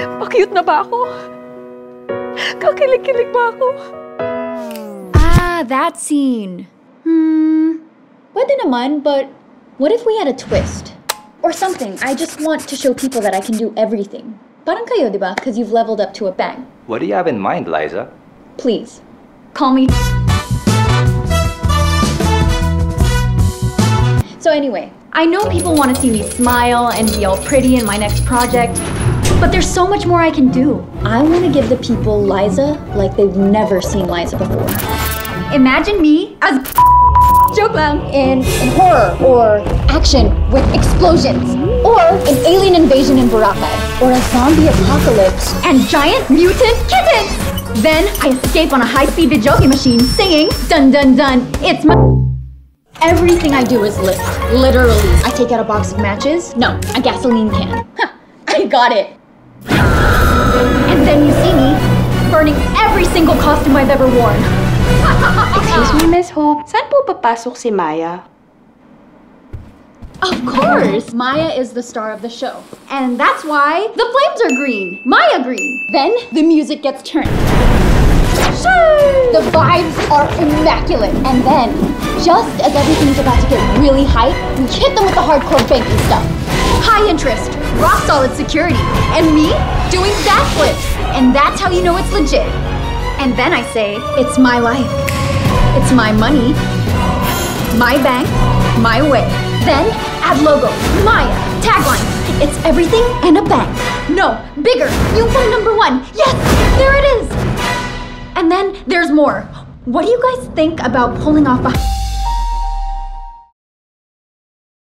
Pa-cute na ba ako? Kakilig-kilig ba ako? Ah, that scene. Hmm. Pwede naman, but what if we had a twist? Or something. I just want to show people that I can do everything. Parang kayo, di ba? Because you've leveled up to a bang. What do you have in mind, Liza? Please, call me. So anyway, I know people want to see me smile and be all pretty in my next project, but there's so much more I can do. I want to give the people Liza like they've never seen Liza before. Imagine me as joke lang in, in horror or action with explosions or an alien invasion in Boracay or a zombie apocalypse and giant mutant kittens. Then I escape on a high-speed videoke machine singing dun dun dun. It's my Everything I do is lit. Literally. I take out a box of matches. No, a gasoline can. Huh, I got it. And then you see me burning every single costume I've ever worn. Excuse me, Miss Hope. Saan po papasok si Maya? Of course! Maya is the star of the show. And that's why the flames are green. Maya green. Then the music gets turned. The vibes are immaculate. And then, just as everything's about to get really hype, we hit them with the hardcore banking stuff. High interest, rock solid security, and me doing backflips. And that's how you know it's legit. And then I say, it's my life. It's my money, my bank, my way. Then add logo, Maya, tagline. It's everything and a bank. No, bigger. You won number one. Yes, there it is. And then there's more. What do you guys think about pulling off a